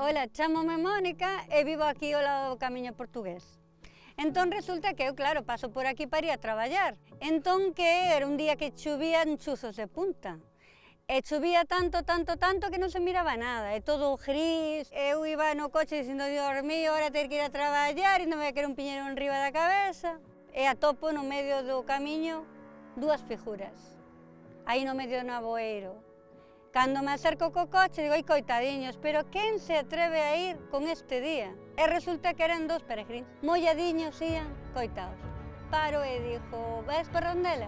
Ola, chamome Mónica e vivo aquí ao lado do Camiño Portugués. Entón resulta que eu, claro, paso por aquí para ir a traballar. Entón que era un día que chovían chuzos de punta. E chovía tanto, tanto, tanto que non se miraba nada, e todo gris. Eu iba no coche dicindo, Dios mío, ahora ter que ir a traballar e non me quero un piñeiro enriba da cabeza. E atopo no medio do camiño dúas figuras, aí no medio do naboeiro. Cando me acerco co coche, digo, ai, coitadiños, pero quen se atreve a ir con este día? E resulta que eran dos peregrinos, molladiños ian, coitados. Paro e dixo, ves por Rondela?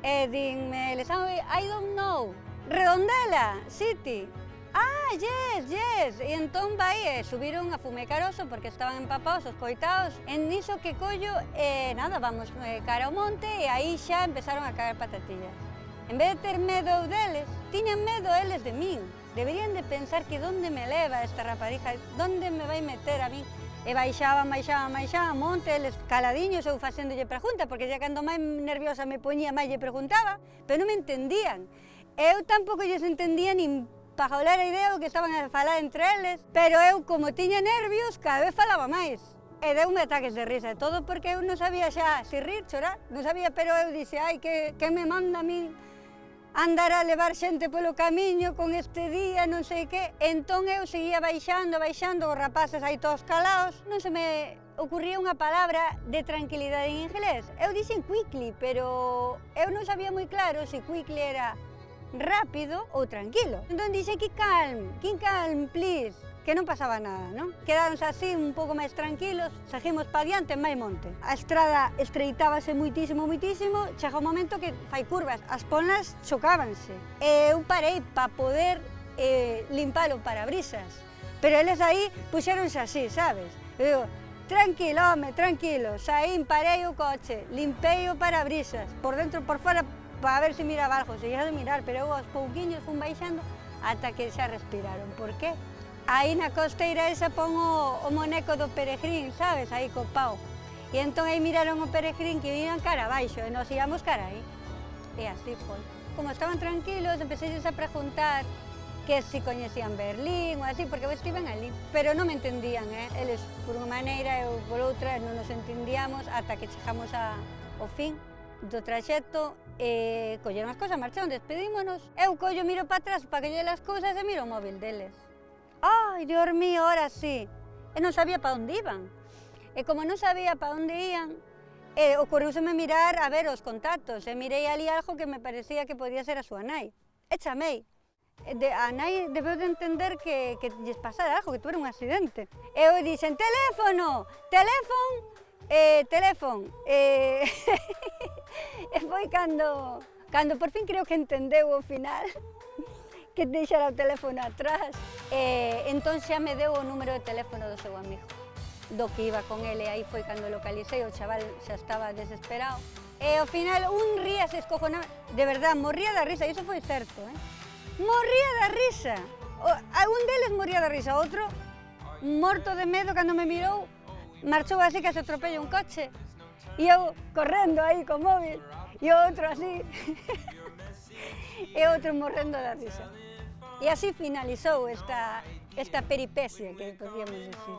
E dinme, les I don't know. Redondela, City. Ah, yes, yes. E entón vai e subiron a Fumecaroso porque estaban empapados os coitados. En iso que collo, e nada, vamos eh, cara ao monte e aí xa empezaron a caer patatillas. En vez de ter medo deles, tiñan medo eles de min. Deberían de pensar que onde me leva esta raparija, onde me vai meter a min. E baixaban, baixaban, baixaban, monte, eles caladiños, eu facéndolle preguntas, porque xa cando máis nerviosa me poñía, máis lle preguntaba, pero non me entendían. Eu tampouco lles entendía nin pajolar a idea o que estaban a falar entre eles, pero eu, como tiña nervios, cada vez falaba máis. E deu-me ataques de risa, todo porque eu non sabía xa se rir, chorar, non sabía, pero eu dixe, ai, que, que me manda a min andar a levar xente polo camiño con este día, non sei que. Entón eu seguía baixando, baixando, os rapaces aí todos calaos. Non se me ocurría unha palabra de tranquilidade en inglés. Eu dixen quickly, pero eu non sabía moi claro se quickly era rápido ou tranquilo. Entón dixe que calm, que calm, please que non pasaba nada, non? Quedáronse así un pouco máis tranquilos, seguimos pa diante en máis monte. A estrada estreitábase muitísimo, muitísimo, chega o momento que fai curvas, as ponlas chocábanse. E eu parei pa poder eh, limpar o parabrisas, pero eles aí puxeronse así, sabes? Eu digo, tranquilo, home, tranquilo, saín, parei o coche, limpei o parabrisas, por dentro, por fora, para ver se miraba algo, se de mirar, pero eu aos pouquiños fun baixando ata que xa respiraron. Por qué? aí na costeira esa pon o, o moneco do peregrín, sabes, aí co pau. E entón aí miraron o peregrín que iban cara abaixo e nos íamos cara aí. E así foi. Como estaban tranquilos, empecéis a preguntar que si coñecían Berlín ou así, porque estiven ali. Pero non me entendían, eh? eles por unha maneira, eu por outra, non nos entendíamos ata que chegamos a, ao fin do traxecto e colleron as cousas, marcharon, despedímonos. Eu collo, miro para atrás para coller as cousas e miro o móvil deles. Ai, Dios mío, ahora sí. Eh, e non sabía para onde iban. E como non sabía para onde ían, eh, ocorreuseme mirar a ver os contactos eh, e mirei ali algo que me parecía que podía ser a súa nai. E chamei. De, a nai debeu de entender que, que lles pasara algo, que tuvera un accidente. E eu dixen, teléfono, teléfono, eh, teléfono. Eh... e foi cando, cando por fin creo que entendeu o final que deixara o teléfono atrás. Eh, e entón xa me deu o número de teléfono do seu amigo do que iba con ele, aí foi cando localicei, o chaval xa estaba desesperado. Eh, e ao final un ría se escojonaba, de verdad, morría da risa, e iso foi certo, eh? Morría da risa. O, un deles morría da risa, outro morto de medo cando me mirou, marchou así que se atropella un coche. E eu correndo aí co móvil, e outro así. e outro morrendo da risa. E así finalizou esta, esta peripecia que podíamos dicir.